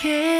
care.